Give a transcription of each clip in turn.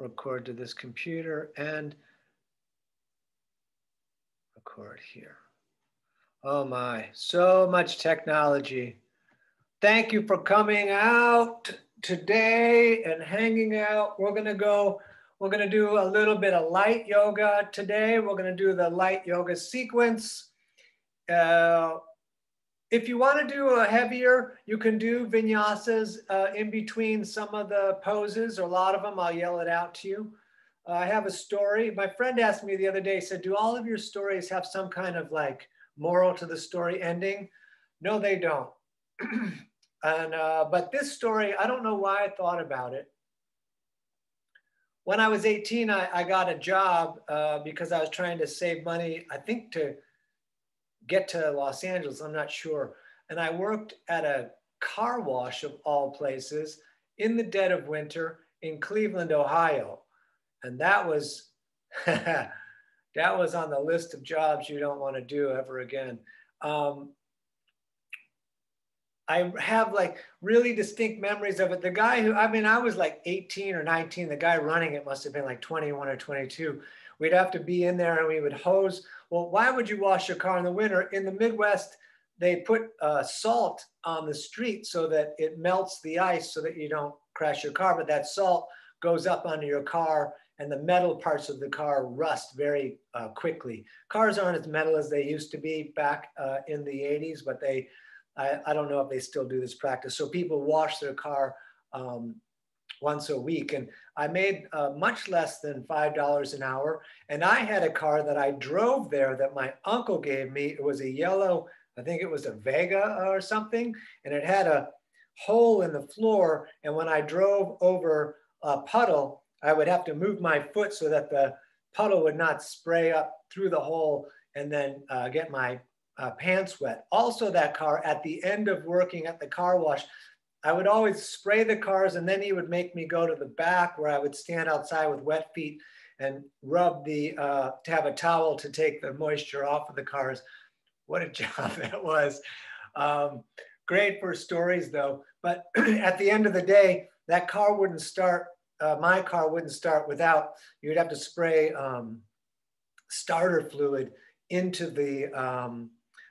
record to this computer and record here. Oh my, so much technology. Thank you for coming out today and hanging out. We're gonna go, we're gonna do a little bit of light yoga today. We're gonna do the light yoga sequence. Uh, if you want to do a heavier, you can do vinyasas uh, in between some of the poses, or a lot of them. I'll yell it out to you. Uh, I have a story. My friend asked me the other day, said, do all of your stories have some kind of like moral to the story ending? No, they don't. and uh, But this story, I don't know why I thought about it. When I was 18, I, I got a job uh, because I was trying to save money, I think to get to Los Angeles, I'm not sure. And I worked at a car wash of all places in the dead of winter in Cleveland, Ohio. And that was that was on the list of jobs you don't want to do ever again. Um, I have like really distinct memories of it. The guy who, I mean, I was like 18 or 19. The guy running it must have been like 21 or 22. We'd have to be in there and we would hose well, why would you wash your car in the winter? In the Midwest, they put uh, salt on the street so that it melts the ice so that you don't crash your car. But that salt goes up under your car and the metal parts of the car rust very uh, quickly. Cars aren't as metal as they used to be back uh, in the 80s, but they, I, I, don't know if they still do this practice. So people wash their car um, once a week. And I made uh, much less than $5 an hour. And I had a car that I drove there that my uncle gave me. It was a yellow, I think it was a Vega or something. And it had a hole in the floor. And when I drove over a puddle, I would have to move my foot so that the puddle would not spray up through the hole and then uh, get my uh, pants wet. Also, that car, at the end of working at the car wash, I would always spray the cars and then he would make me go to the back where I would stand outside with wet feet and rub the, uh, to have a towel to take the moisture off of the cars. What a job that was. Um, great for stories though. But at the end of the day, that car wouldn't start, uh, my car wouldn't start without, you'd have to spray um, starter fluid into the, um,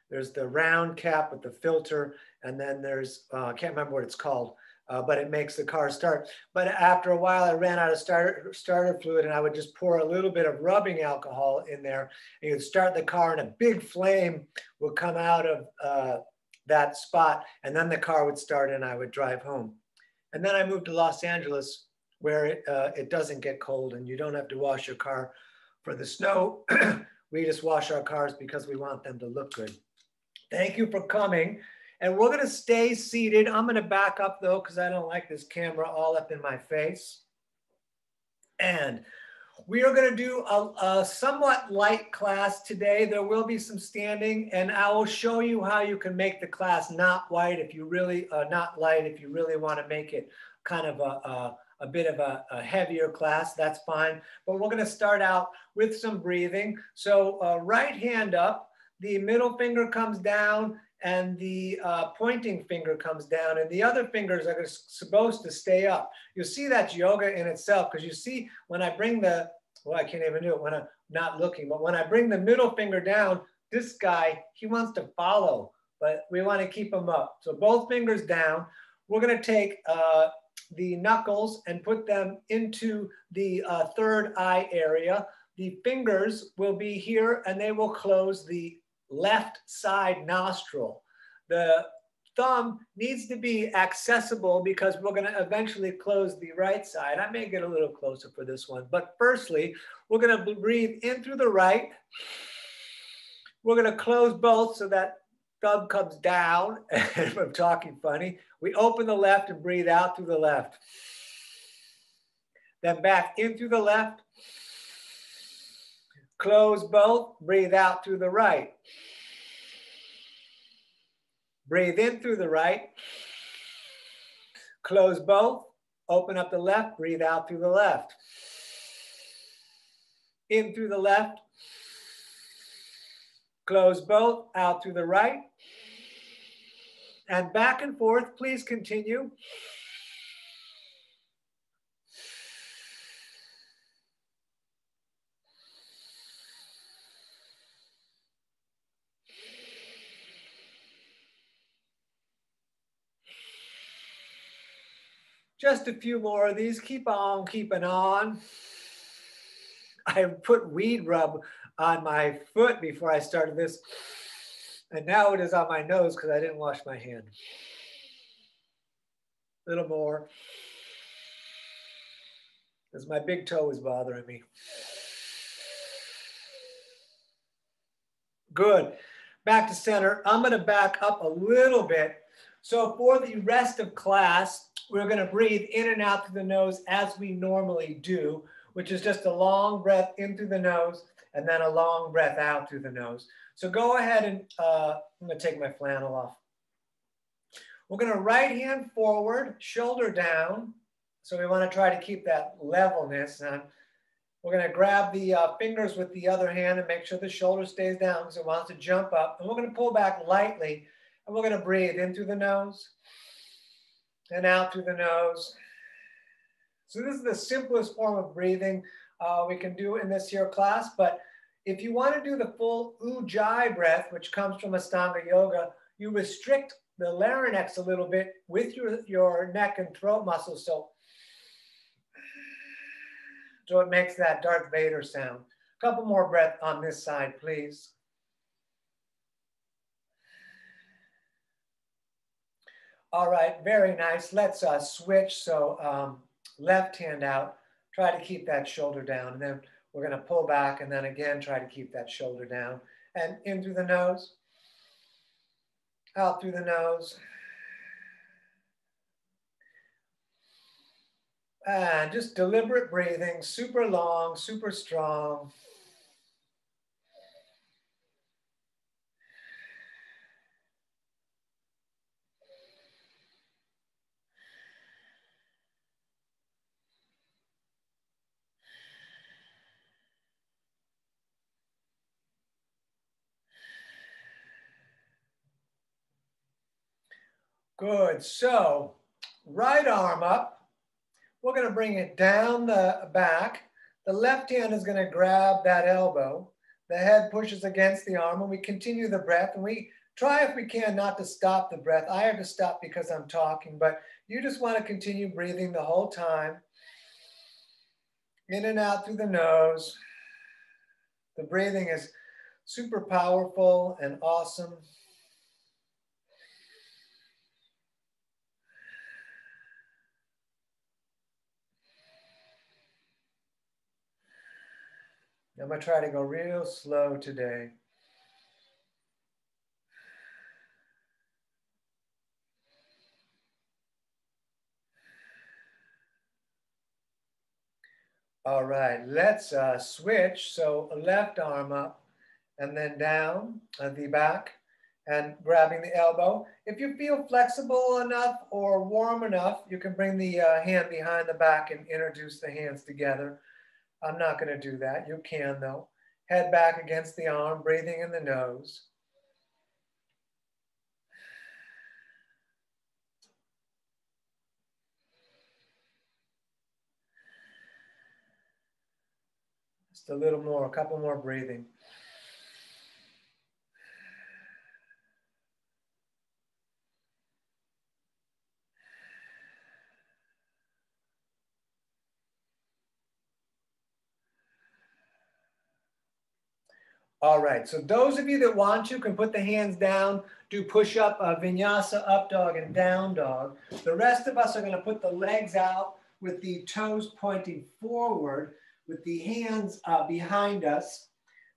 there's the round cap with the filter and then there's, uh, I can't remember what it's called, uh, but it makes the car start. But after a while, I ran out of starter, starter fluid and I would just pour a little bit of rubbing alcohol in there and you'd start the car and a big flame would come out of uh, that spot. And then the car would start and I would drive home. And then I moved to Los Angeles where it, uh, it doesn't get cold and you don't have to wash your car for the snow. we just wash our cars because we want them to look good. Thank you for coming. And we're gonna stay seated. I'm gonna back up though, because I don't like this camera all up in my face. And we are gonna do a, a, somewhat light class today. There will be some standing and I will show you how you can make the class not white if you really, uh, not light if you really wanna make it kind of a, a, a bit of a, a, heavier class, that's fine. But we're gonna start out with some breathing. So uh, right hand up, the middle finger comes down, and the uh, pointing finger comes down and the other fingers are supposed to stay up. You'll see that's yoga in itself because you see when I bring the, well, I can't even do it when I'm not looking, but when I bring the middle finger down, this guy, he wants to follow, but we want to keep him up. So both fingers down. We're going to take uh, the knuckles and put them into the uh, third eye area. The fingers will be here and they will close the left side nostril. The thumb needs to be accessible because we're going to eventually close the right side. I may get a little closer for this one, but firstly, we're going to breathe in through the right. We're going to close both so that thumb comes down. if I'm talking funny, we open the left and breathe out through the left. Then back in through the left. Close both, breathe out through the right. Breathe in through the right. Close both, open up the left, breathe out through the left. In through the left. Close both, out through the right. And back and forth, please continue. Just a few more of these. Keep on keeping on. I put weed rub on my foot before I started this. And now it is on my nose because I didn't wash my hand. A little more. Because my big toe is bothering me. Good. Back to center. I'm going to back up a little bit. So for the rest of class, we're going to breathe in and out through the nose as we normally do, which is just a long breath in through the nose and then a long breath out through the nose. So go ahead and uh, I'm going to take my flannel off. We're going to right hand forward, shoulder down. So we want to try to keep that levelness. And we're going to grab the uh, fingers with the other hand and make sure the shoulder stays down because it wants to jump up. And we're going to pull back lightly and we're going to breathe in through the nose and out through the nose. So this is the simplest form of breathing uh, we can do in this here class. But if you want to do the full Ujjayi breath, which comes from Ashtanga Yoga, you restrict the larynx a little bit with your, your neck and throat muscles. So, so it makes that Darth Vader sound. A couple more breath on this side, please. All right, very nice. Let's uh, switch. So um, left hand out, try to keep that shoulder down. And then we're gonna pull back and then again, try to keep that shoulder down. And in through the nose, out through the nose. And just deliberate breathing, super long, super strong. Good. So right arm up. We're going to bring it down the back. The left hand is going to grab that elbow. The head pushes against the arm and we continue the breath and we try if we can not to stop the breath. I have to stop because I'm talking, but you just want to continue breathing the whole time. In and out through the nose. The breathing is super powerful and awesome. I'm gonna try to go real slow today. All right, let's uh, switch. So left arm up and then down at the back and grabbing the elbow. If you feel flexible enough or warm enough, you can bring the uh, hand behind the back and introduce the hands together. I'm not going to do that. You can though. Head back against the arm, breathing in the nose. Just a little more, a couple more breathing. All right, so those of you that want to can put the hands down, do push up, uh, vinyasa, up dog, and down dog. The rest of us are gonna put the legs out with the toes pointing forward, with the hands uh, behind us,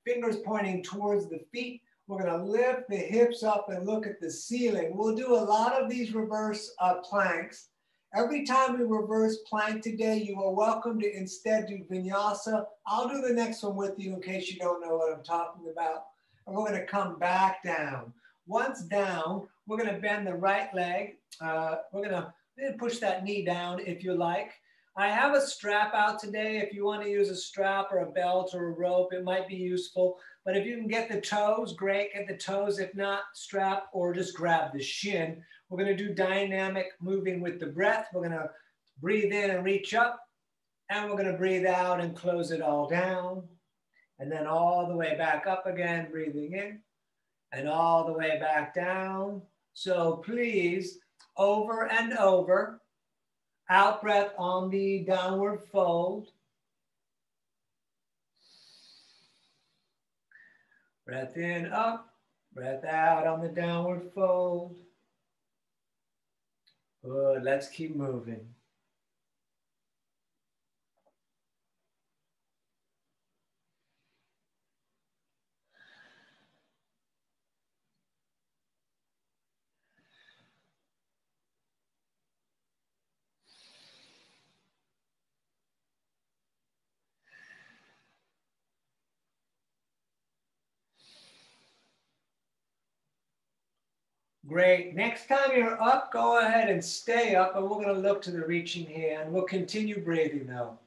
fingers pointing towards the feet. We're gonna lift the hips up and look at the ceiling. We'll do a lot of these reverse uh, planks. Every time we reverse plank today, you are welcome to instead do vinyasa. I'll do the next one with you in case you don't know what I'm talking about. And we're gonna come back down. Once down, we're gonna bend the right leg. Uh, we're gonna push that knee down if you like. I have a strap out today. If you wanna use a strap or a belt or a rope, it might be useful. But if you can get the toes, great, get the toes. If not, strap or just grab the shin. We're gonna do dynamic moving with the breath. We're gonna breathe in and reach up, and we're gonna breathe out and close it all down. And then all the way back up again, breathing in, and all the way back down. So please, over and over, Out breath on the downward fold. Breath in, up. Breath out on the downward fold. Good, let's keep moving. Great. Next time you're up, go ahead and stay up, and we're going to look to the reaching hand. We'll continue breathing though.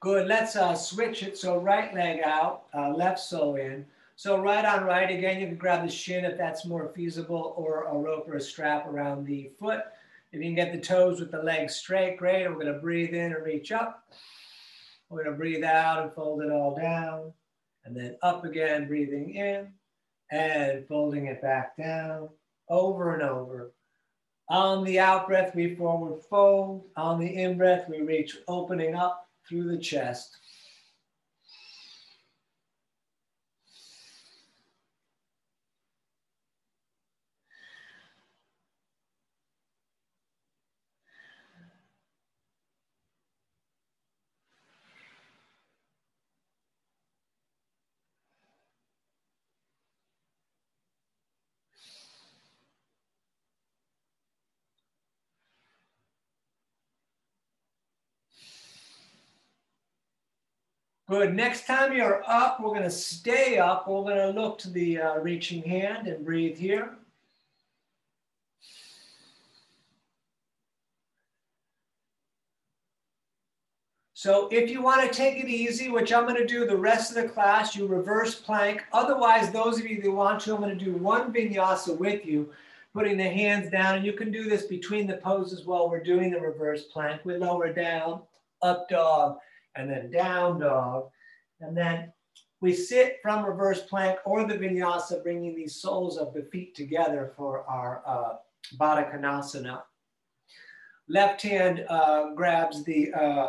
Good. Let's uh, switch it. So right leg out, uh, left sole in. So right on right, again, you can grab the shin if that's more feasible or a rope or a strap around the foot. If you can get the toes with the legs straight, great. We're gonna breathe in and reach up. We're gonna breathe out and fold it all down. And then up again, breathing in and folding it back down over and over. On the out breath, we forward fold. On the in breath, we reach opening up through the chest. Good. Next time you're up, we're going to stay up. We're going to look to the uh, reaching hand and breathe here. So if you want to take it easy, which I'm going to do the rest of the class, you reverse plank. Otherwise, those of you that want to, I'm going to do one vinyasa with you, putting the hands down. And you can do this between the poses while we're doing the reverse plank. We lower down, up dog, and then down dog. And then we sit from reverse plank or the vinyasa, bringing these soles of the feet together for our uh, Baddha Konasana. Left hand uh, grabs the uh,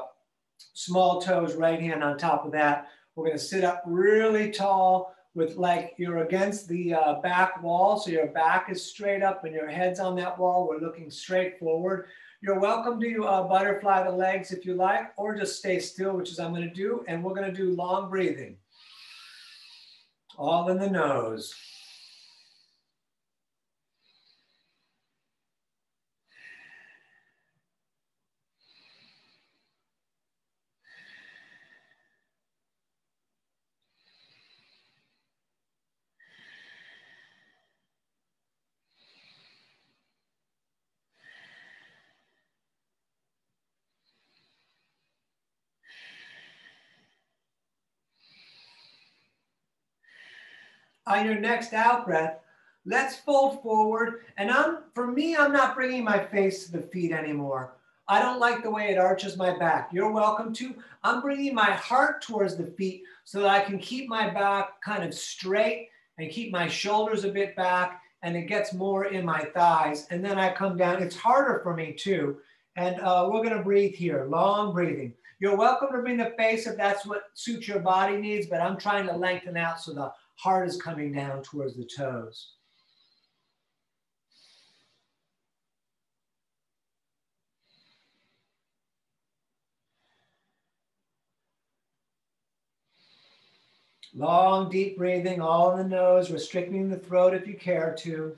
small toes, right hand on top of that. We're gonna sit up really tall with like you're against the uh, back wall. So your back is straight up and your head's on that wall. We're looking straight forward. You're welcome to uh, butterfly the legs if you like, or just stay still, which is I'm gonna do. And we're gonna do long breathing. All in the nose. On your next out breath, let's fold forward. And I'm, for me, I'm not bringing my face to the feet anymore. I don't like the way it arches my back. You're welcome to. I'm bringing my heart towards the feet so that I can keep my back kind of straight and keep my shoulders a bit back and it gets more in my thighs. And then I come down. It's harder for me too. And uh, we're gonna breathe here, long breathing. You're welcome to bring the face if that's what suits your body needs, but I'm trying to lengthen out so the heart is coming down towards the toes. Long, deep breathing, all in the nose, restricting the throat if you care to.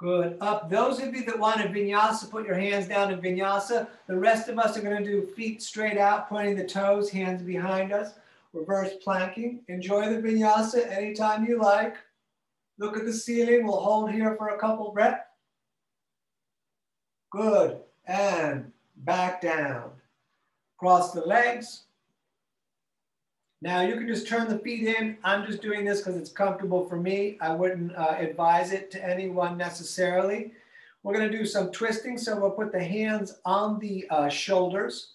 Good. Up. Those of you that want a vinyasa, put your hands down in vinyasa. The rest of us are going to do feet straight out, pointing the toes, hands behind us. Reverse planking. Enjoy the vinyasa anytime you like. Look at the ceiling. We'll hold here for a couple breaths. Good. And back down. Cross the legs. Now you can just turn the feet in. I'm just doing this because it's comfortable for me. I wouldn't uh, advise it to anyone necessarily. We're gonna do some twisting. So we'll put the hands on the uh, shoulders.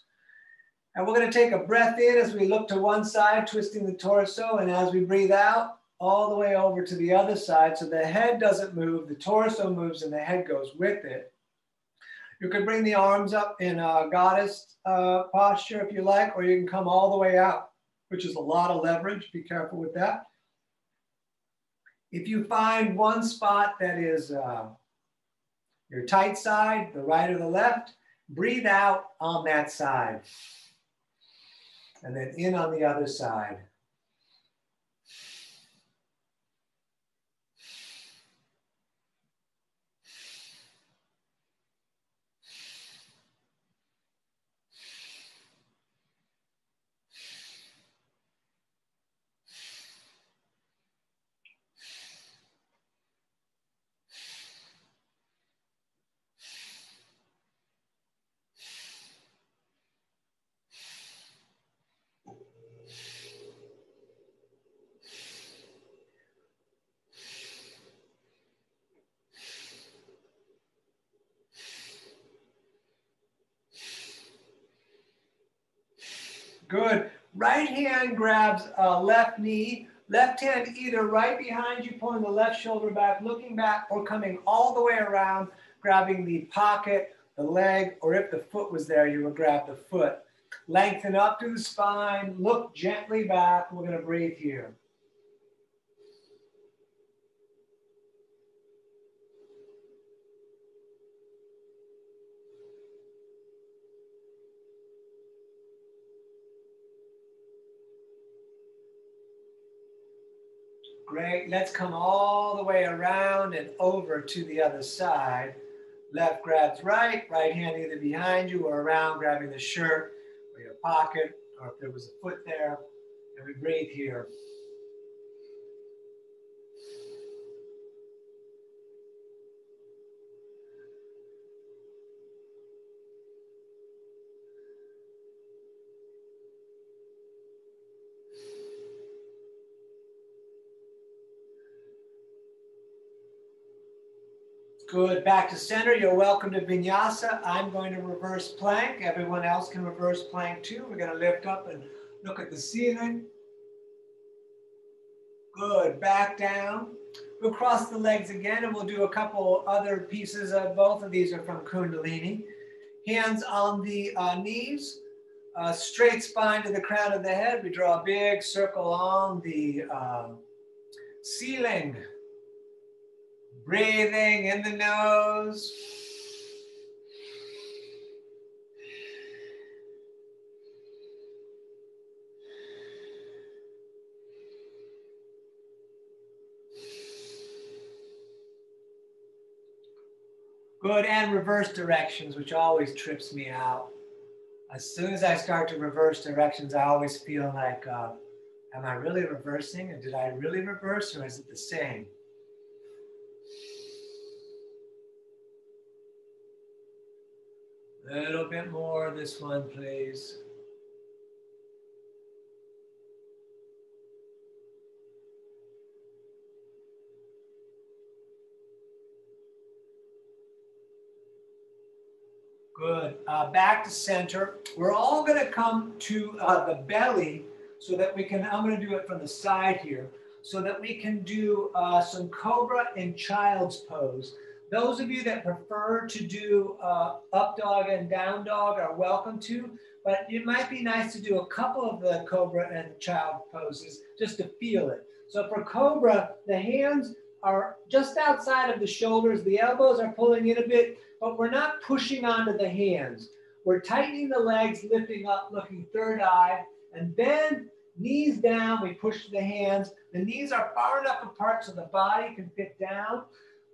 And we're gonna take a breath in as we look to one side, twisting the torso. And as we breathe out, all the way over to the other side. So the head doesn't move, the torso moves and the head goes with it. You can bring the arms up in a goddess uh, posture if you like, or you can come all the way out which is a lot of leverage. Be careful with that. If you find one spot that is uh, your tight side, the right or the left, breathe out on that side. And then in on the other side. Good. Right hand grabs uh, left knee. Left hand either right behind you, pulling the left shoulder back, looking back, or coming all the way around, grabbing the pocket, the leg, or if the foot was there, you would grab the foot. Lengthen up to the spine, look gently back. We're going to breathe here. Great. Let's come all the way around and over to the other side. Left grabs right, right hand either behind you or around, grabbing the shirt or your pocket, or if there was a foot there. And we breathe here. Good, back to center. You're welcome to vinyasa. I'm going to reverse plank. Everyone else can reverse plank too. We're gonna lift up and look at the ceiling. Good, back down. We'll cross the legs again and we'll do a couple other pieces of both of these are from Kundalini. Hands on the uh, knees, uh, straight spine to the crown of the head. We draw a big circle on the uh, ceiling. Breathing in the nose. Good, and reverse directions, which always trips me out. As soon as I start to reverse directions, I always feel like, uh, am I really reversing? And did I really reverse or is it the same? A little bit more of this one, please. Good. Uh, back to center. We're all going to come to uh, the belly so that we can, I'm going to do it from the side here, so that we can do uh, some cobra and child's pose. Those of you that prefer to do uh, up dog and down dog are welcome to, but it might be nice to do a couple of the cobra and child poses just to feel it. So for cobra, the hands are just outside of the shoulders. The elbows are pulling in a bit, but we're not pushing onto the hands. We're tightening the legs, lifting up, looking third eye, and then knees down, we push the hands. The knees are far enough apart so the body can fit down.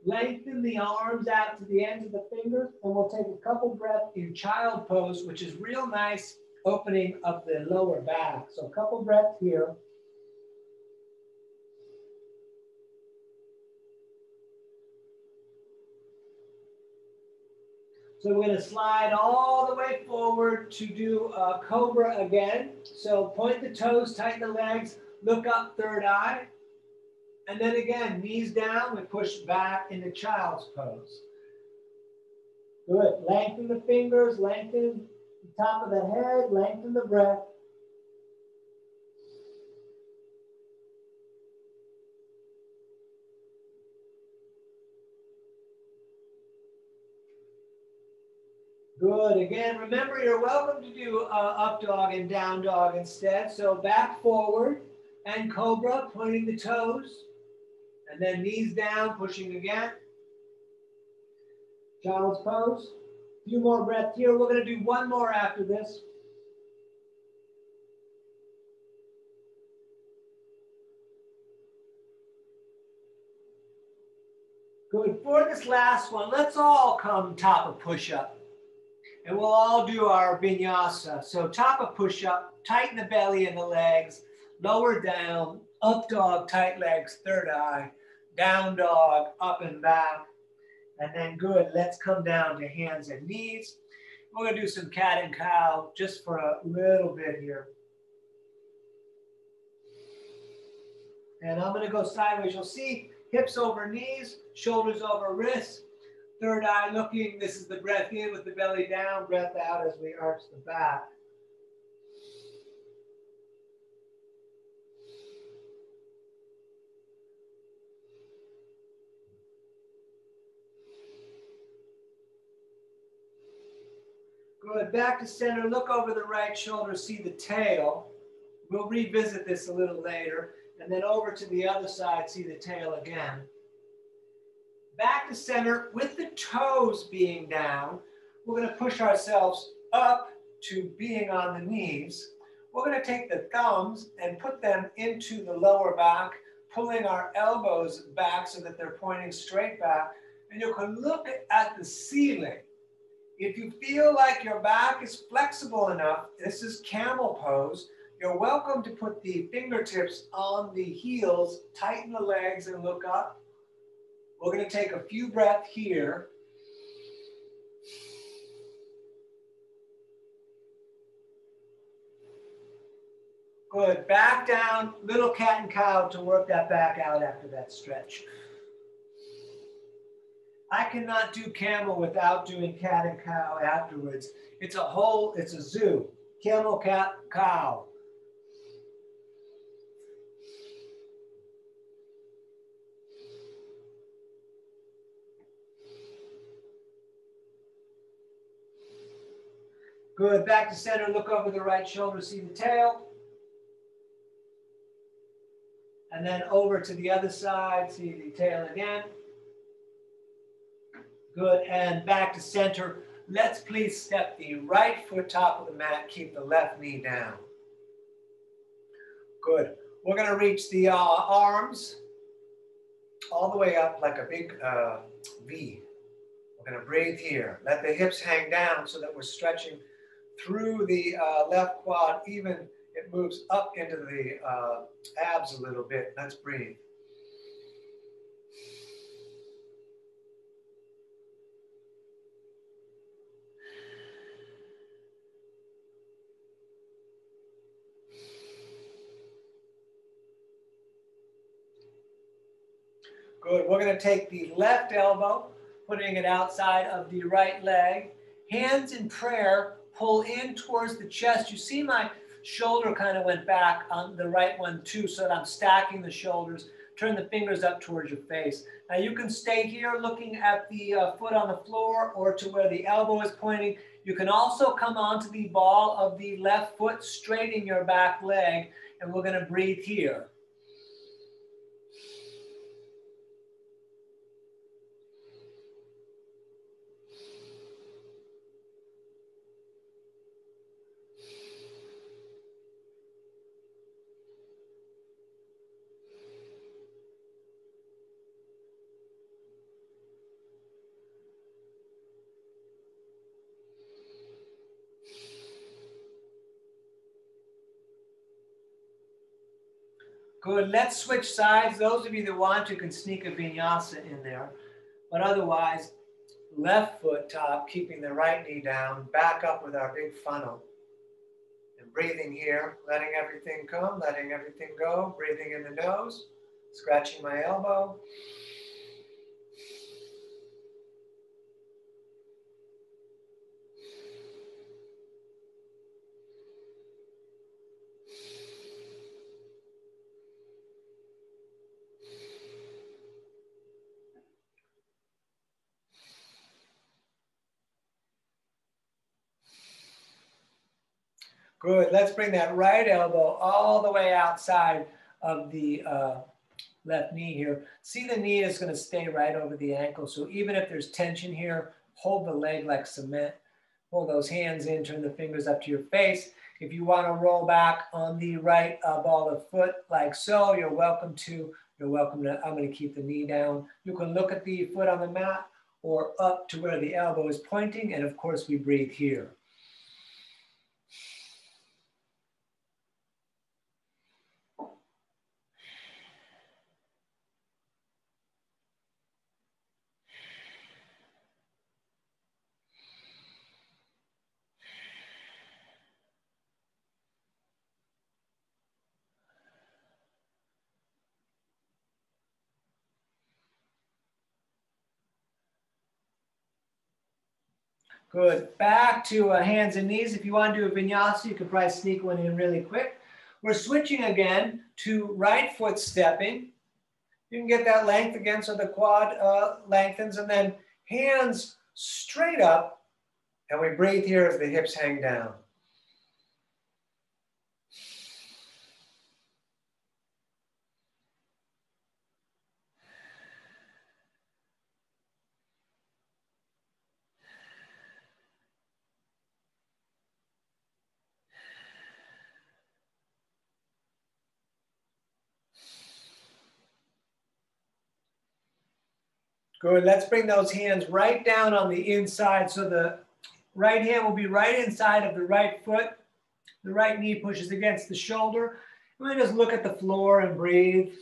Lengthen the arms out to the ends of the fingers, and we'll take a couple breaths in child pose, which is real nice opening of the lower back. So a couple breaths here. So we're going to slide all the way forward to do a cobra again. So point the toes, tighten the legs, look up, third eye. And then again, knees down, we push back into child's pose. Good. Lengthen the fingers, lengthen the top of the head, lengthen the breath. Good. Again, remember you're welcome to do uh, up dog and down dog instead. So back forward and cobra, pointing the toes. And then knees down, pushing again. Child's pose. A few more breaths here. We're going to do one more after this. Good. For this last one, let's all come top of push-up. And we'll all do our vinyasa. So top of push-up, tighten the belly and the legs, lower down, up dog, tight legs, third eye, down dog, up and back. And then good, let's come down to hands and knees. We're gonna do some cat and cow just for a little bit here. And I'm gonna go sideways. You'll see hips over knees, shoulders over wrists, Third eye looking, this is the breath in with the belly down, breath out as we arch the back. Back to center, look over the right shoulder, see the tail. We'll revisit this a little later. And then over to the other side, see the tail again back to center with the toes being down. We're going to push ourselves up to being on the knees. We're going to take the thumbs and put them into the lower back, pulling our elbows back so that they're pointing straight back. And you can look at the ceiling. If you feel like your back is flexible enough, this is camel pose, you're welcome to put the fingertips on the heels, tighten the legs and look up. We're going to take a few breaths here. Good. Back down, little cat and cow to work that back out after that stretch. I cannot do camel without doing cat and cow afterwards. It's a whole, it's a zoo. Camel, cat, cow. Good, back to center, look over the right shoulder, see the tail. And then over to the other side, see the tail again. Good, and back to center. Let's please step the right foot top of the mat, keep the left knee down. Good. We're gonna reach the uh, arms all the way up like a big uh, V. We're gonna breathe here. Let the hips hang down so that we're stretching through the uh, left quad, even it moves up into the uh, abs a little bit. Let's breathe. Good. We're going to take the left elbow, putting it outside of the right leg. Hands in prayer pull in towards the chest. You see my shoulder kind of went back on the right one too, so that I'm stacking the shoulders. Turn the fingers up towards your face. Now you can stay here looking at the uh, foot on the floor or to where the elbow is pointing. You can also come onto the ball of the left foot, straighten your back leg, and we're gonna breathe here. Good. Let's switch sides. Those of you that want to can sneak a vinyasa in there. But otherwise, left foot top, keeping the right knee down, back up with our big funnel. And breathing here, letting everything come, letting everything go, breathing in the nose, scratching my elbow. Good. Let's bring that right elbow all the way outside of the uh, left knee here. See the knee is going to stay right over the ankle. So even if there's tension here, hold the leg like cement. Pull those hands in, turn the fingers up to your face. If you want to roll back on the right uh, ball of foot like so, you're welcome to. You're welcome to, I'm going to keep the knee down. You can look at the foot on the mat or up to where the elbow is pointing. And of course, we breathe here. Good. Back to uh, hands and knees. If you want to do a vinyasa, you could probably sneak one in really quick. We're switching again to right foot stepping. You can get that length again so the quad uh, lengthens and then hands straight up. And we breathe here as the hips hang down. Good. Let's bring those hands right down on the inside. So the right hand will be right inside of the right foot. The right knee pushes against the shoulder. And we just look at the floor and breathe.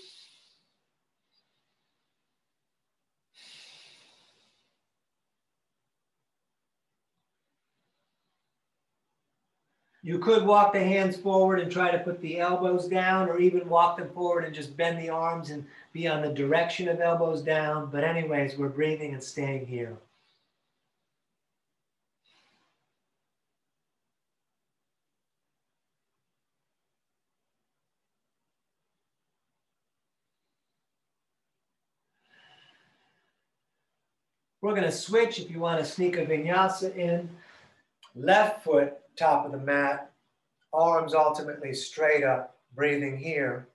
You could walk the hands forward and try to put the elbows down, or even walk them forward and just bend the arms and be on the direction of elbows down. But, anyways, we're breathing and staying here. We're going to switch if you want to sneak a vinyasa in. Left foot top of the mat, arms ultimately straight up, breathing here.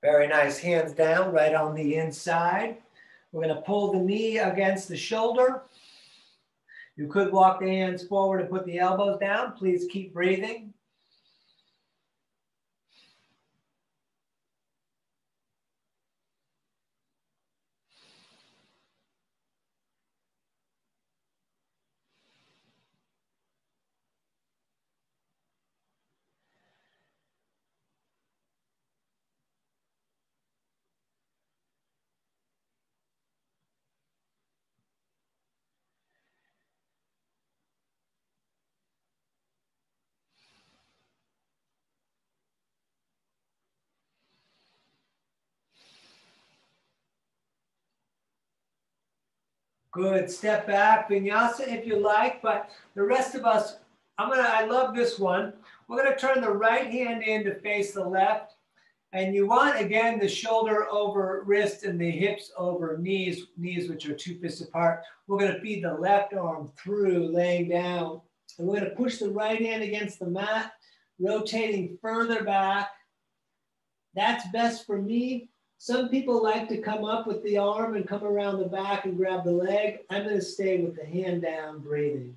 Very nice. Hands down, right on the inside. We're going to pull the knee against the shoulder. You could walk the hands forward and put the elbows down. Please keep breathing. Good. Step back, vinyasa if you like, but the rest of us, I'm gonna, I love this one. We're gonna turn the right hand in to face the left. And you want, again, the shoulder over wrist and the hips over knees, knees which are two fists apart. We're gonna feed the left arm through, laying down. And we're gonna push the right hand against the mat, rotating further back. That's best for me. Some people like to come up with the arm and come around the back and grab the leg. I'm going to stay with the hand down breathing.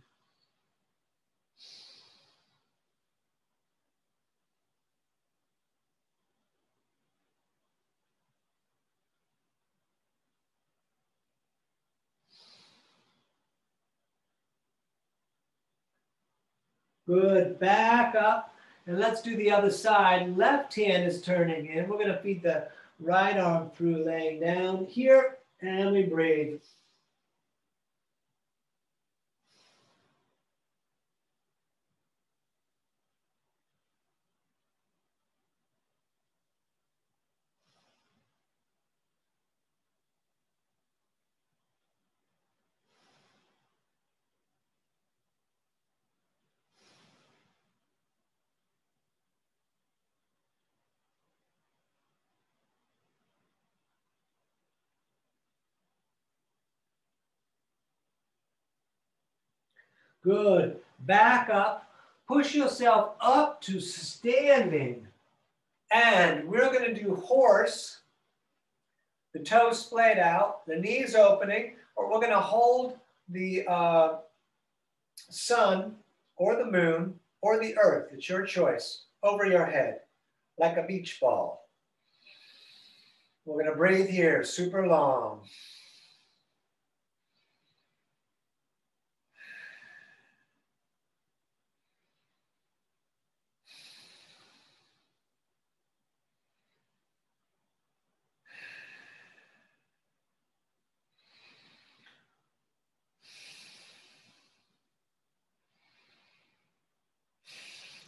Good, back up. And let's do the other side. Left hand is turning in. We're gonna feed the right arm through, laying down here, and we breathe. Good. Back up. Push yourself up to standing. And we're going to do horse. The toes splayed out, the knees opening, or we're going to hold the uh, sun or the moon or the earth, it's your choice, over your head, like a beach ball. We're going to breathe here super long.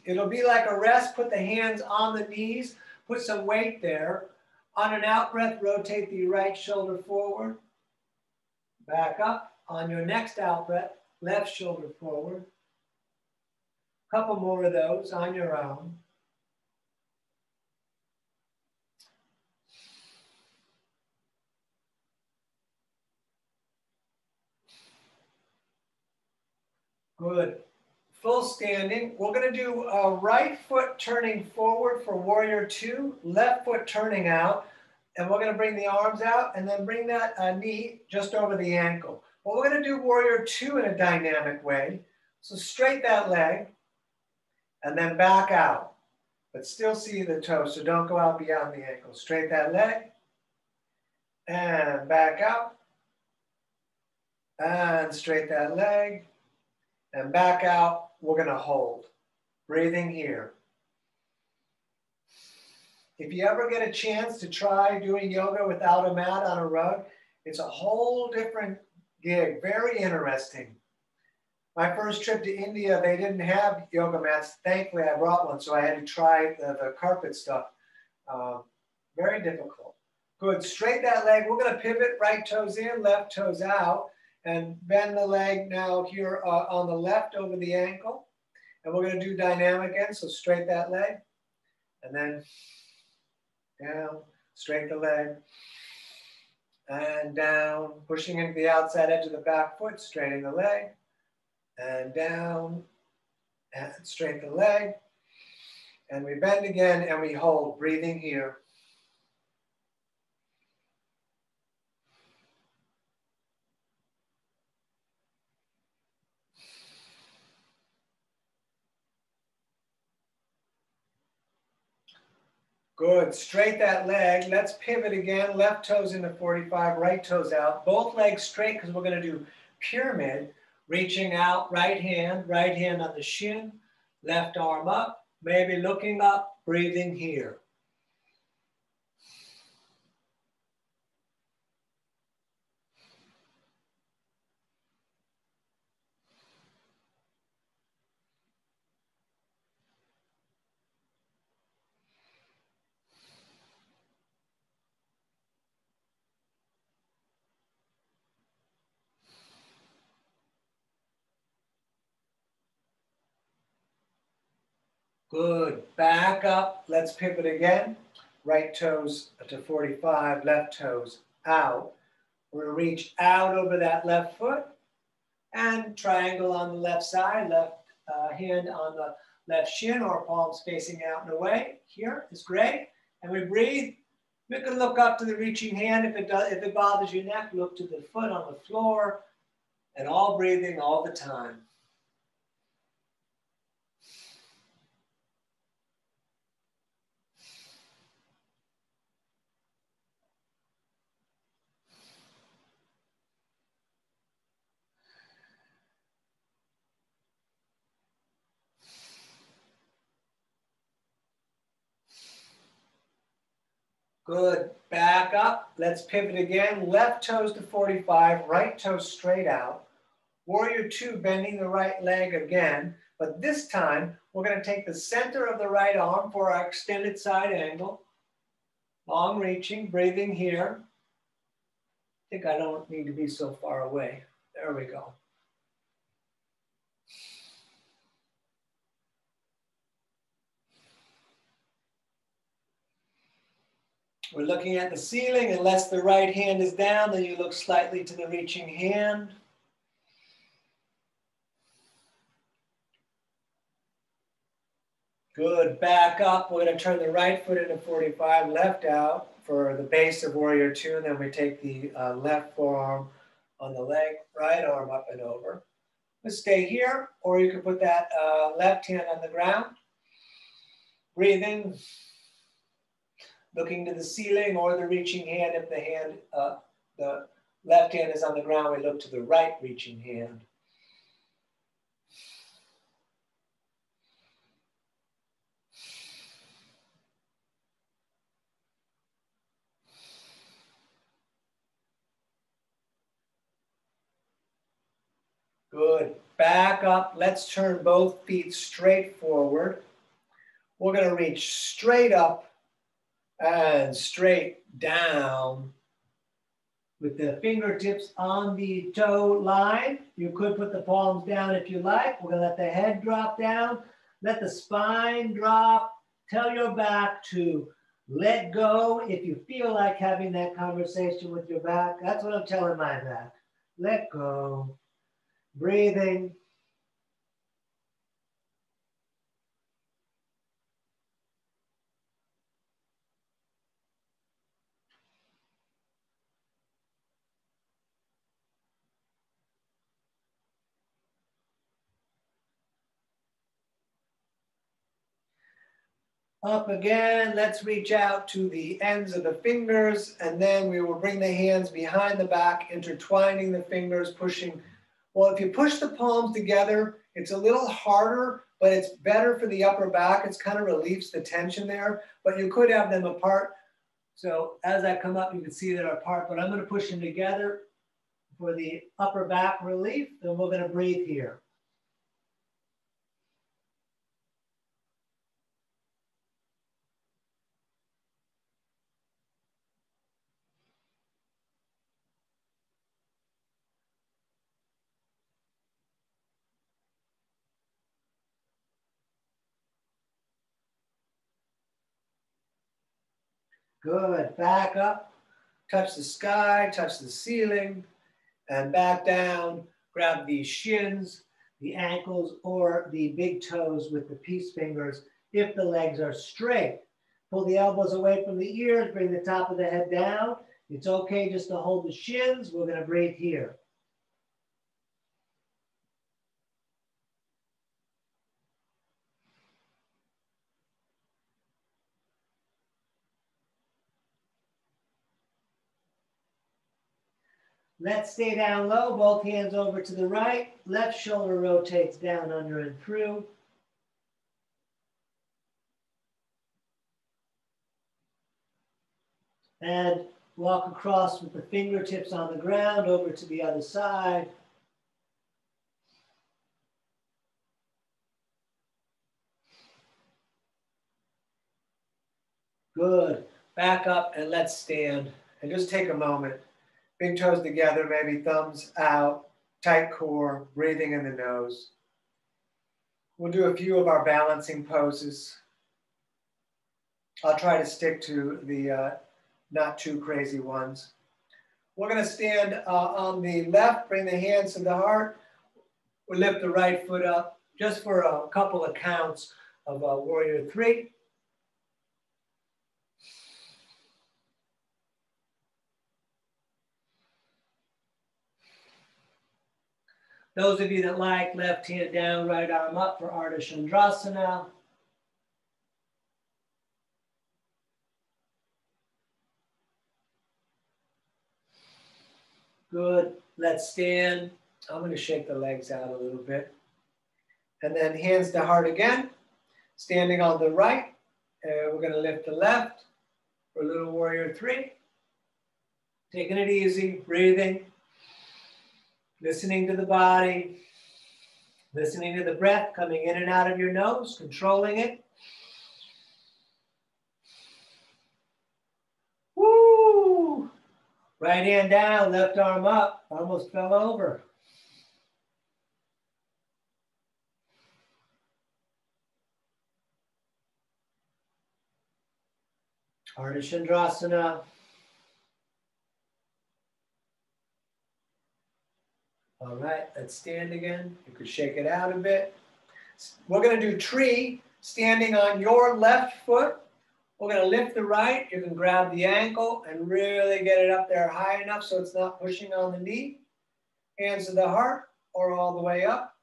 It'll be like a rest. Put the hands on the knees. Put some weight there. On an out breath, rotate the right shoulder forward. Back up. On your next out breath, left shoulder forward. Couple more of those on your own. Good full standing. We're going to do a right foot turning forward for warrior two, left foot turning out. And we're going to bring the arms out and then bring that uh, knee just over the ankle. Well, we're going to do warrior two in a dynamic way. So straight that leg and then back out. But still see the toe, so don't go out beyond the ankle. Straight that leg and back out. And straight that leg and back out we're going to hold. Breathing here. If you ever get a chance to try doing yoga without a mat on a rug, it's a whole different gig. Very interesting. My first trip to India, they didn't have yoga mats. Thankfully, I brought one, so I had to try the, the carpet stuff. Uh, very difficult. Good. Straight that leg. We're going to pivot right toes in, left toes out and bend the leg now here uh, on the left over the ankle. And we're going to do dynamic again. So straight that leg and then down, straight the leg and down, pushing into the outside edge of the back foot, straighten the leg and down and straight the leg. And we bend again and we hold, breathing here. Good, straight that leg. Let's pivot again. Left toes into 45, right toes out. Both legs straight because we're gonna do pyramid. Reaching out, right hand, right hand on the shin, left arm up, maybe looking up, breathing here. Good. Back up. Let's pivot again. Right toes to 45, left toes out. We're going to reach out over that left foot and triangle on the left side, left uh, hand on the left shin or palms facing out and away. Here is great. And we breathe. You can look up to the reaching hand. If it, does, if it bothers your neck, look to the foot on the floor and all breathing all the time. Good. Back up. Let's pivot again. Left toes to 45, right toes straight out. Warrior two, bending the right leg again. But this time, we're going to take the center of the right arm for our extended side angle. Long reaching, breathing here. I think I don't need to be so far away. There we go. We're looking at the ceiling. Unless the right hand is down, then you look slightly to the reaching hand. Good, back up. We're gonna turn the right foot into 45, left out for the base of warrior two, and then we take the uh, left forearm on the leg, right arm up and over. Let's stay here, or you can put that uh, left hand on the ground. Breathing, looking to the ceiling or the reaching hand. If the hand, uh, the left hand is on the ground, we look to the right reaching hand. Good. Back up. Let's turn both feet straight forward. We're going to reach straight up and straight down with the fingertips on the toe line. You could put the palms down if you like. We're gonna let the head drop down, let the spine drop, tell your back to let go if you feel like having that conversation with your back. That's what I'm telling my back. Let go. Breathing. Up again, let's reach out to the ends of the fingers and then we will bring the hands behind the back, intertwining the fingers, pushing. Well, if you push the palms together, it's a little harder, but it's better for the upper back. It's kind of relieves the tension there, but you could have them apart. So as I come up, you can see they're apart, but I'm gonna push them together for the upper back relief. Then we're gonna breathe here. Good. Back up. Touch the sky, touch the ceiling, and back down. Grab the shins, the ankles, or the big toes with the peace fingers if the legs are straight. Pull the elbows away from the ears, bring the top of the head down. It's okay just to hold the shins. We're going to breathe here. Let's stay down low, both hands over to the right. Left shoulder rotates down, under, and through. And walk across with the fingertips on the ground over to the other side. Good. Back up and let's stand. And just take a moment big toes together, maybe thumbs out, tight core, breathing in the nose. We'll do a few of our balancing poses. I'll try to stick to the uh, not too crazy ones. We're gonna stand uh, on the left, bring the hands to the heart. We lift the right foot up just for a couple of counts of uh, warrior three. Those of you that like left hand down, right arm up for Ardha Chandrasana. Good. Let's stand. I'm going to shake the legs out a little bit. And then hands to heart again. Standing on the right. Uh, we're going to lift the left. for little warrior three. Taking it easy, breathing, listening to the body, listening to the breath coming in and out of your nose, controlling it. Woo! Right hand down, left arm up, almost fell over. Ardha Chandrasana. All right, let's stand again. You could shake it out a bit. We're gonna do tree, standing on your left foot. We're gonna lift the right. You can grab the ankle and really get it up there high enough so it's not pushing on the knee. Hands to the heart or all the way up.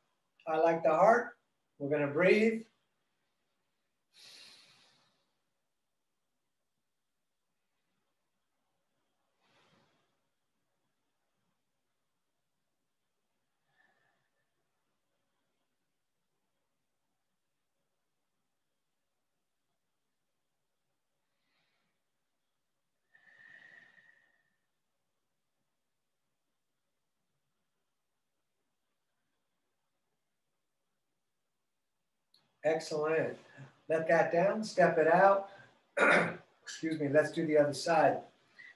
I like the heart. We're gonna breathe. Excellent. Let that down, step it out. Excuse me, let's do the other side.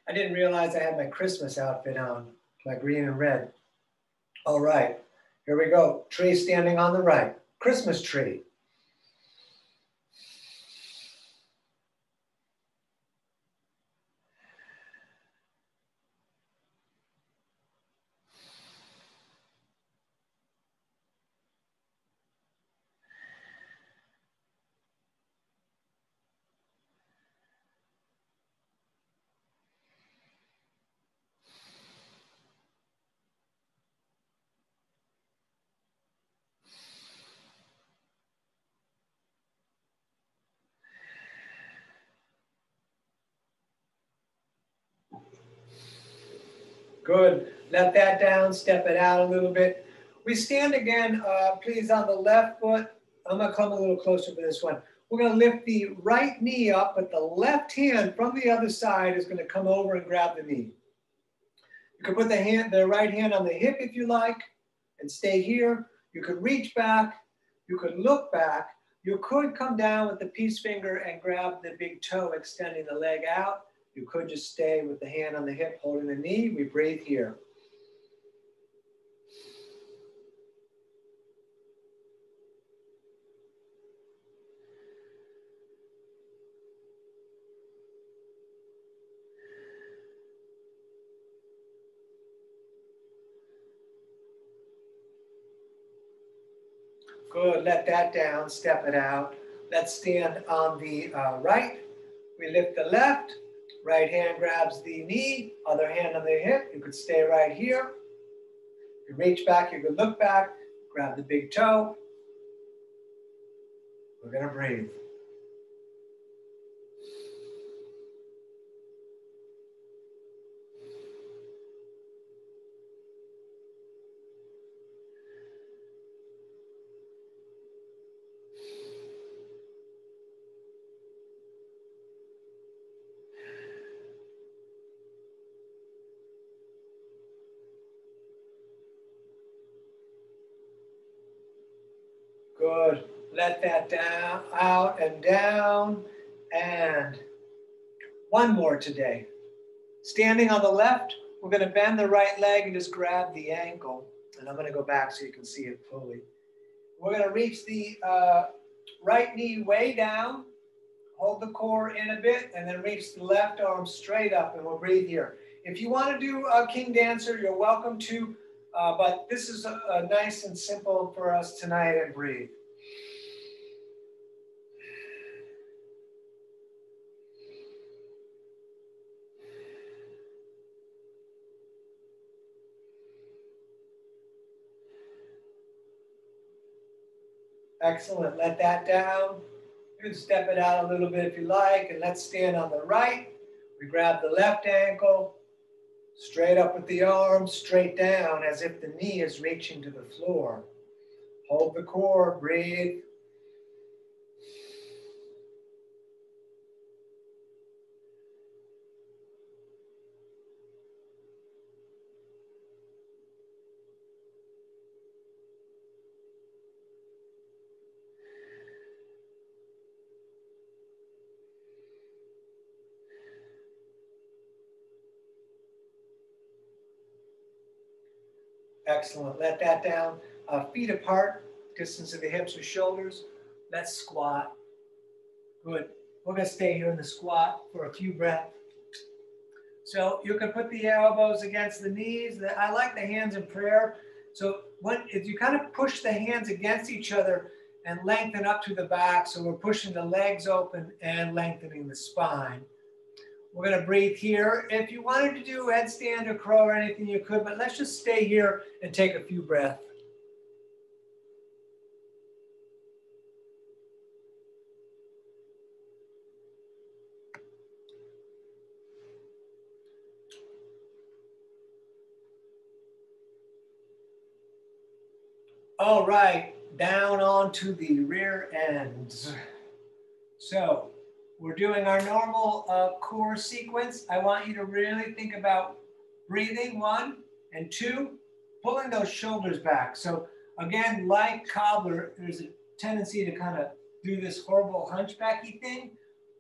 I didn't realize I had my Christmas outfit on, my green and red. All right, here we go. Tree standing on the right. Christmas tree. Good. Let that down, step it out a little bit. We stand again, uh, please, on the left foot. I'm gonna come a little closer for this one. We're gonna lift the right knee up, but the left hand from the other side is gonna come over and grab the knee. You can put the hand, the right hand on the hip if you like, and stay here. You could reach back, you could look back, you could come down with the peace finger and grab the big toe, extending the leg out. You could just stay with the hand on the hip, holding the knee. We breathe here. Good, let that down, step it out. Let's stand on the uh, right. We lift the left, Right hand grabs the knee, other hand on the hip. You could stay right here. You reach back, you could look back, grab the big toe. We're gonna breathe. Good. Let that down, out and down. And more today. Standing on the left, we're going to bend the right leg and just grab the ankle. And I'm going to go back so you can see it fully. We're going to reach the uh, right knee way down, hold the core in a bit, and then reach the left arm straight up, and we'll breathe here. If you want to do a King Dancer, you're welcome to. Uh, but this is a, a nice and simple for us tonight and breathe. Excellent. Let that down. You can step it out a little bit if you like, and let's stand on the right. We grab the left ankle, Straight up with the arms, straight down as if the knee is reaching to the floor. Hold the core, breathe. Excellent. Let that down. Uh, feet apart, distance of the hips or shoulders. Let's squat. Good. We're going to stay here in the squat for a few breaths. So you can put the elbows against the knees. I like the hands in prayer. So when if you kind of push the hands against each other and lengthen up to the back, so we're pushing the legs open and lengthening the spine. We're going to breathe here. If you wanted to do headstand or crow or anything, you could, but let's just stay here and take a few breaths. All right, down onto the rear end. So we're doing our normal uh, core sequence. I want you to really think about breathing, one, and two, pulling those shoulders back. So again, like cobbler, there's a tendency to kind of do this horrible hunchbacky thing.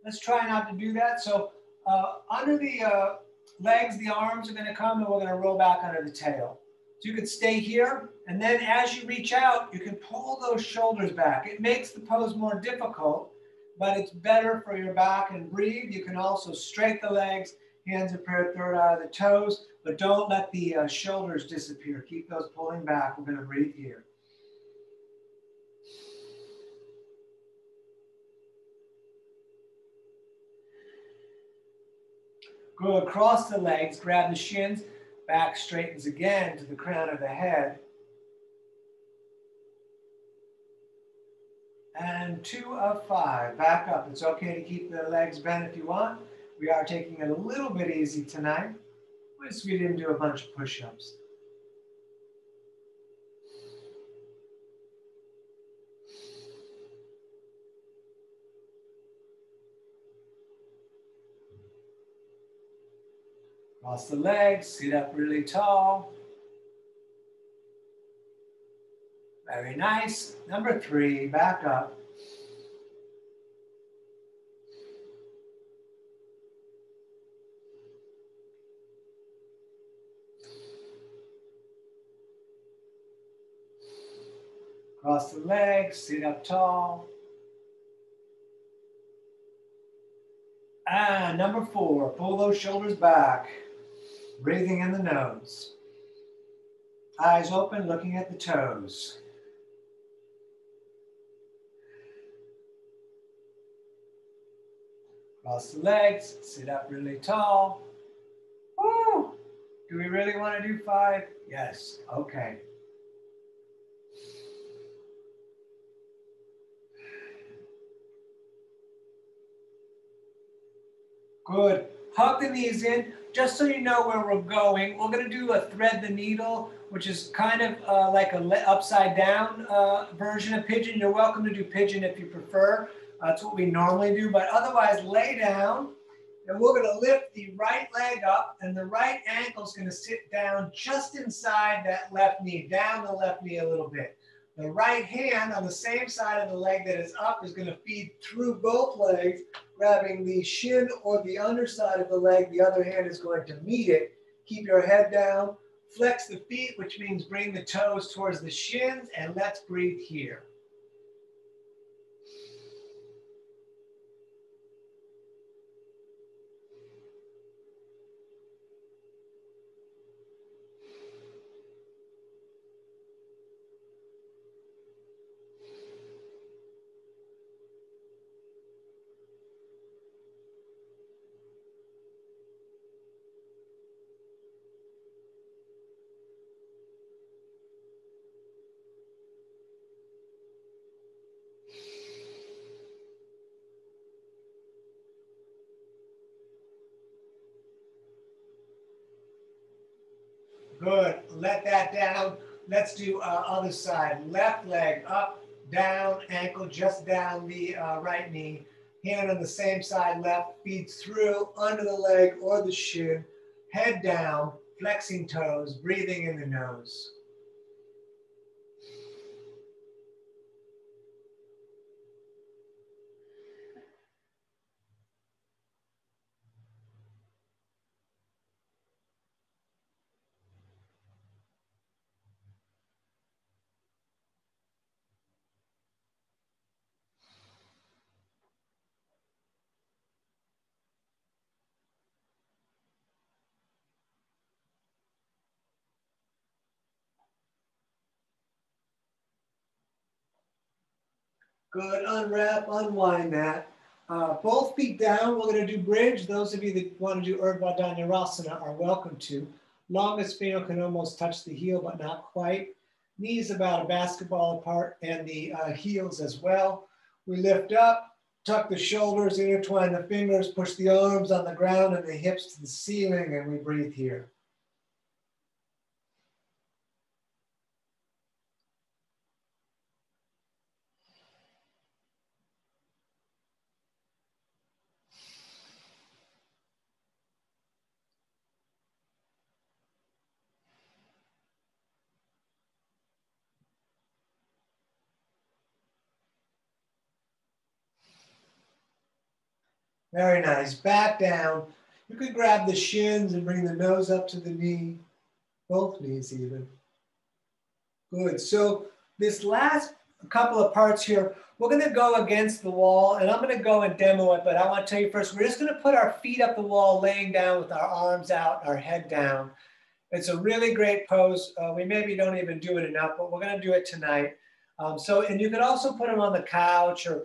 Let's try not to do that. So uh, under the uh, legs, the arms are gonna come and we're gonna roll back under the tail. So you could stay here, and then as you reach out, you can pull those shoulders back. It makes the pose more difficult, but it's better for your back and breathe. You can also straight the legs, hands are prayer, third eye of the toes, but don't let the uh, shoulders disappear. Keep those pulling back. We're going to breathe here. Go across the legs, grab the shins, back straightens again to the crown of the head. And two of five. Back up. It's okay to keep the legs bent if you want. We are taking it a little bit easy tonight. Wish we didn't do a bunch of push-ups. Cross the legs, sit up really tall. Very nice. Number three, back up. Cross the legs, sit up tall. And number four, pull those shoulders back, breathing in the nose. Eyes open, looking at the toes. Cross the legs, sit up really tall. Woo! Do we really want to do five? Yes, okay. Good. Hug the knees in. Just so you know where we're going, we're going to do a thread the needle, which is kind of uh, like a upside down uh, version of pigeon. You're welcome to do pigeon if you prefer. That's what we normally do, but otherwise lay down and we're gonna lift the right leg up and the right ankle is gonna sit down just inside that left knee, down the left knee a little bit. The right hand on the same side of the leg that is up is gonna feed through both legs, grabbing the shin or the underside of the leg. The other hand is going to meet it. Keep your head down, flex the feet, which means bring the toes towards the shins, and let's breathe here. Good. Let that down. Let's do uh, other side. Left leg up, down, ankle just down the uh, right knee. Hand on the same side, left, feet through, under the leg or the shin. Head down, flexing toes, breathing in the nose. Good, unwrap, unwind that. Uh, both feet down, we're gonna do bridge. Those of you that wanna do Urdhva Dhanurasana are welcome to. Longest finger can almost touch the heel, but not quite. Knees about a basketball apart and the uh, heels as well. We lift up, tuck the shoulders, intertwine the fingers, push the arms on the ground and the hips to the ceiling, and we breathe here. Very nice. Back down. You could grab the shins and bring the nose up to the knee, both knees even. Good. So this last couple of parts here, we're going to go against the wall and I'm going to go and demo it, but I want to tell you first, we're just going to put our feet up the wall, laying down with our arms out, our head down. It's a really great pose. Uh, we maybe don't even do it enough, but we're going to do it tonight. Um, so, and you could also put them on the couch or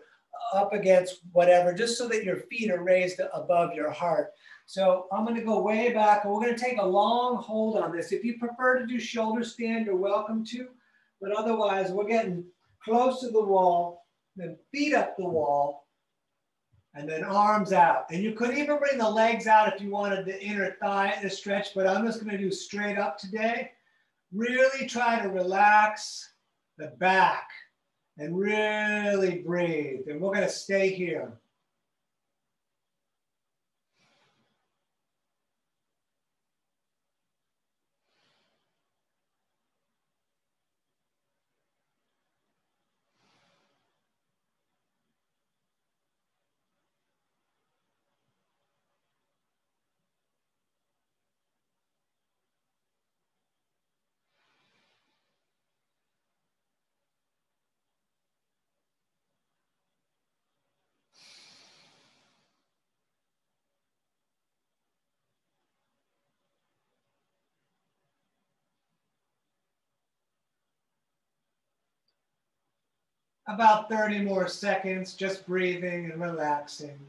up against whatever, just so that your feet are raised above your heart. So I'm gonna go way back and we're gonna take a long hold on this. If you prefer to do shoulder stand, you're welcome to, but otherwise we're getting close to the wall, then feet up the wall, and then arms out. And you could even bring the legs out if you wanted the inner thigh to stretch, but I'm just gonna do straight up today. Really try to relax the back and really breathe. And we're going to stay here. About 30 more seconds, just breathing and relaxing.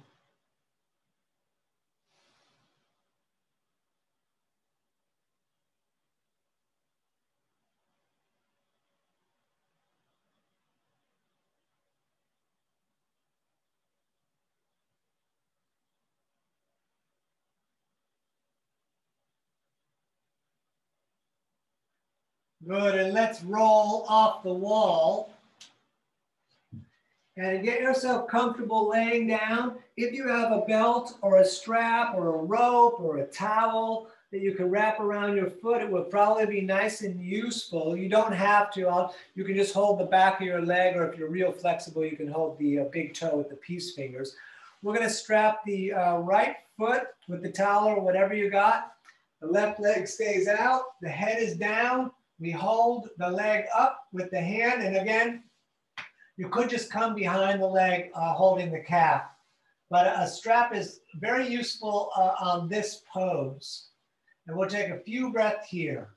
Good, and let's roll off the wall and get yourself comfortable laying down. If you have a belt or a strap or a rope or a towel that you can wrap around your foot, it would probably be nice and useful. You don't have to. I'll, you can just hold the back of your leg, or if you're real flexible, you can hold the uh, big toe with the peace fingers. We're going to strap the uh, right foot with the towel or whatever you got. The left leg stays out. The head is down. We hold the leg up with the hand. And again, you could just come behind the leg uh, holding the calf. But a strap is very useful uh, on this pose. And we'll take a few breaths here.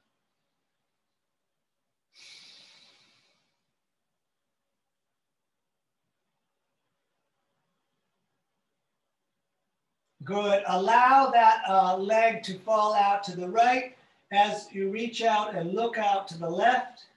Good. Allow that uh, leg to fall out to the right as you reach out and look out to the left.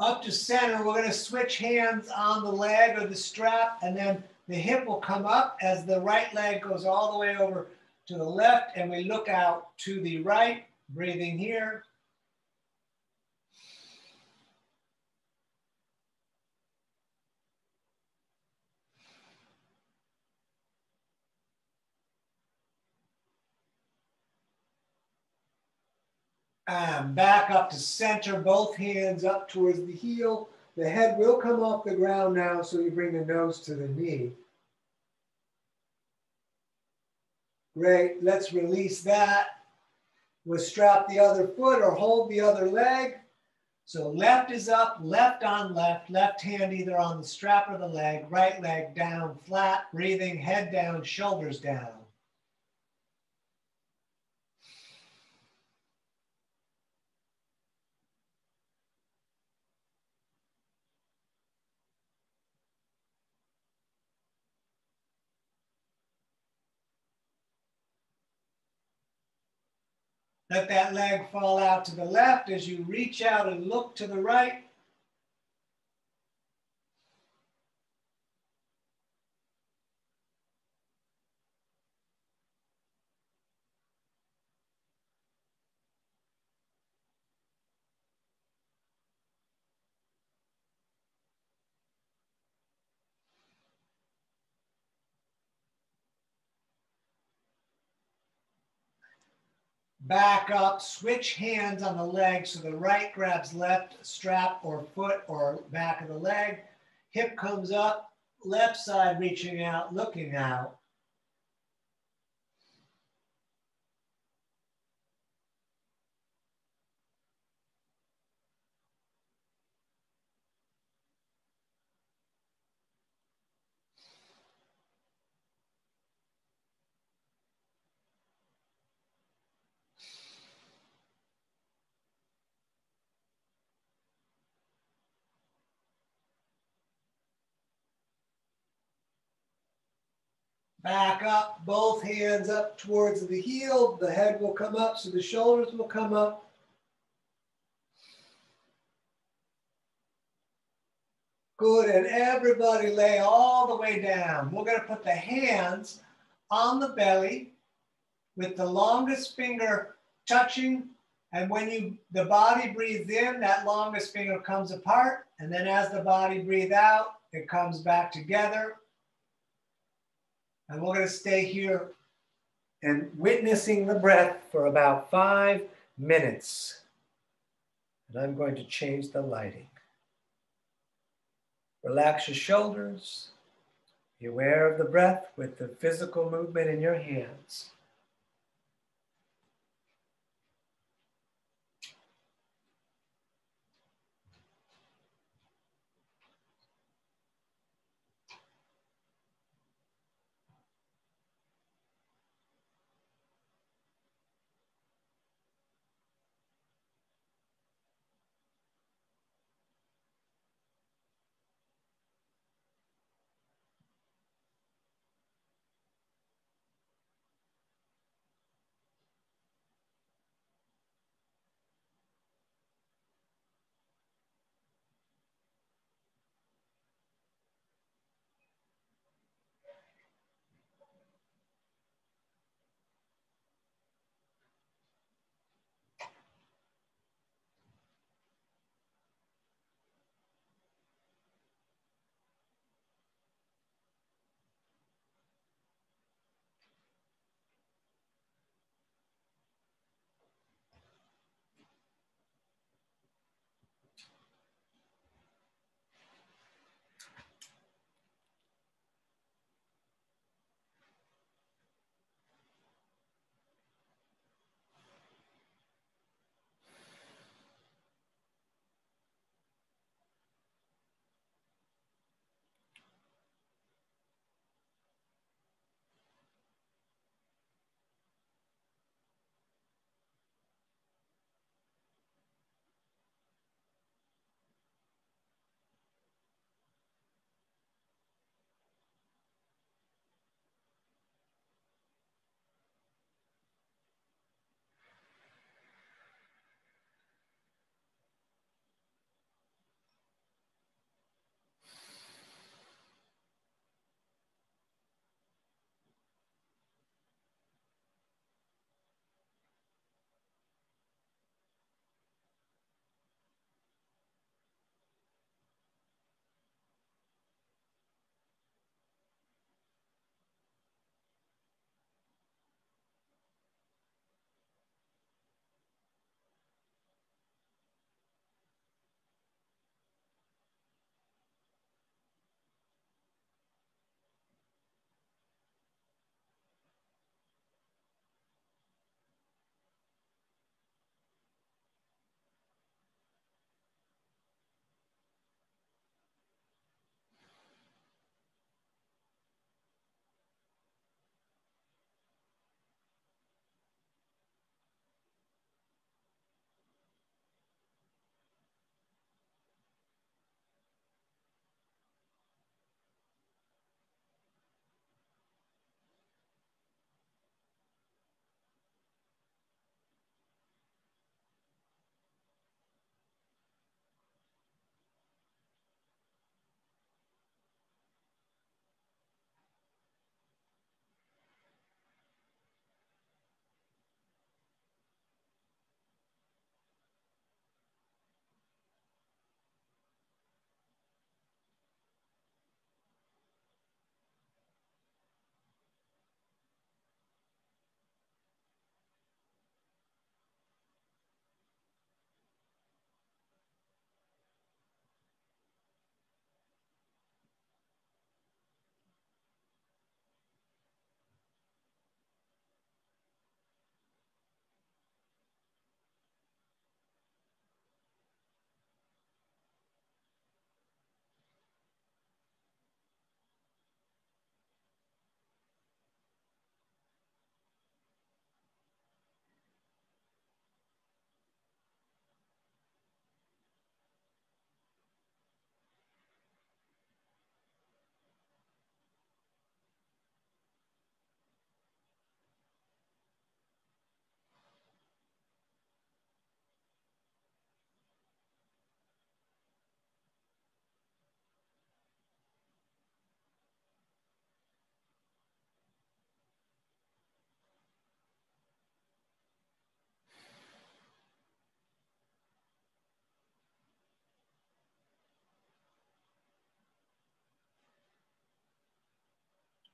Up to center. We're going to switch hands on the leg or the strap, and then the hip will come up as the right leg goes all the way over to the left, and we look out to the right, breathing here. Um, back up to center, both hands up towards the heel. The head will come off the ground now, so you bring the nose to the knee. Great, let's release that. We'll strap the other foot or hold the other leg. So left is up, left on left, left hand either on the strap or the leg, right leg down flat, breathing, head down, shoulders down. Let that leg fall out to the left as you reach out and look to the right. Back up, switch hands on the leg so the right grabs left strap or foot or back of the leg. Hip comes up, left side reaching out, looking out. Back up, both hands up towards the heel. The head will come up, so the shoulders will come up. Good, and everybody lay all the way down. We're gonna put the hands on the belly with the longest finger touching. And when you the body breathes in, that longest finger comes apart. And then as the body breathes out, it comes back together and we're going to stay here and witnessing the breath for about five minutes. And I'm going to change the lighting. Relax your shoulders. Be aware of the breath with the physical movement in your hands.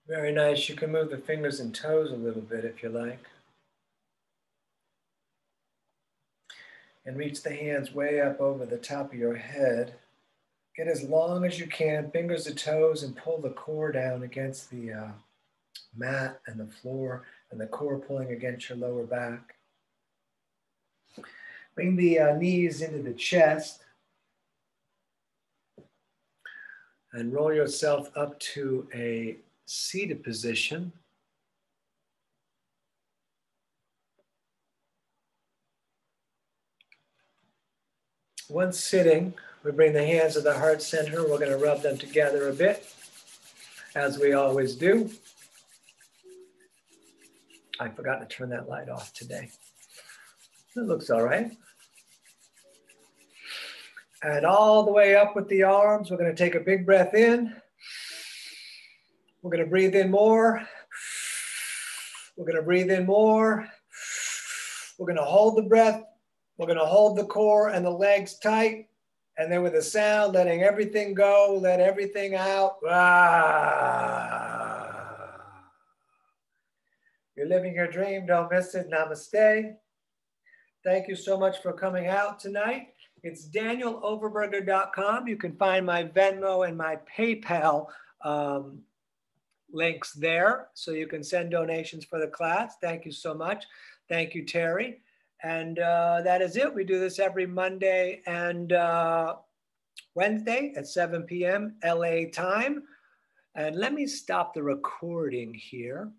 Very nice. You can move the fingers and toes a little bit if you like. And reach the hands way up over the top of your head. Get as long as you can, fingers to toes, and pull the core down against the uh, mat and the floor, and the core pulling against your lower back. Bring the uh, knees into the chest. And roll yourself up to a seated position. Once sitting, we bring the hands to the heart center. We're going to rub them together a bit, as we always do. I forgot to turn that light off today. It looks all right. And all the way up with the arms, we're going to take a big breath in. We're going to breathe in more. We're going to breathe in more. We're going to hold the breath. We're going to hold the core and the legs tight. And then with a sound, letting everything go, let everything out. Ah. You're living your dream. Don't miss it. Namaste. Thank you so much for coming out tonight. It's danieloverberger.com. You can find my Venmo and my PayPal um, links there. So you can send donations for the class. Thank you so much. Thank you, Terry. And uh, that is it. We do this every Monday and uh, Wednesday at 7 p.m. LA time. And let me stop the recording here.